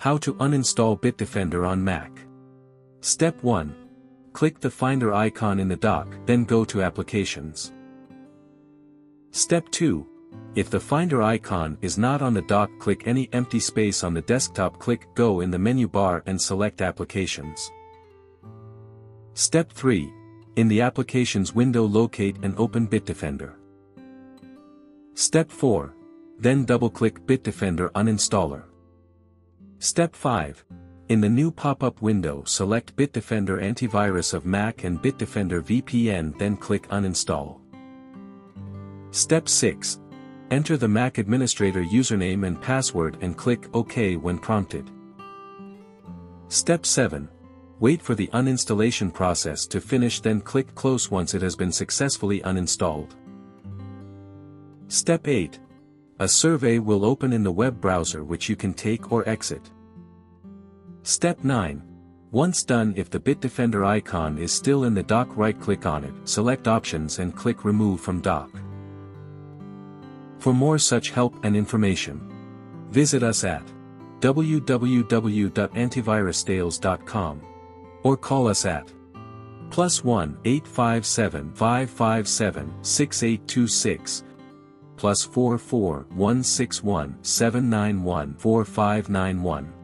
How to uninstall Bitdefender on Mac. Step 1. Click the Finder icon in the dock, then go to Applications. Step 2. If the Finder icon is not on the dock click any empty space on the desktop click Go in the menu bar and select Applications. Step 3. In the Applications window locate and open Bitdefender. Step 4. Then double-click Bitdefender Uninstaller. Step 5. In the new pop-up window select Bitdefender Antivirus of Mac and Bitdefender VPN then click Uninstall. Step 6. Enter the Mac administrator username and password and click OK when prompted. Step 7. Wait for the uninstallation process to finish then click Close once it has been successfully uninstalled. Step 8. A survey will open in the web browser which you can take or exit. Step 9. Once done if the Bitdefender icon is still in the dock right-click on it, select Options and click Remove from dock. For more such help and information, visit us at www.antivirustales.com or call us at plus 1 857 557 6826 plus 44 161 791 4591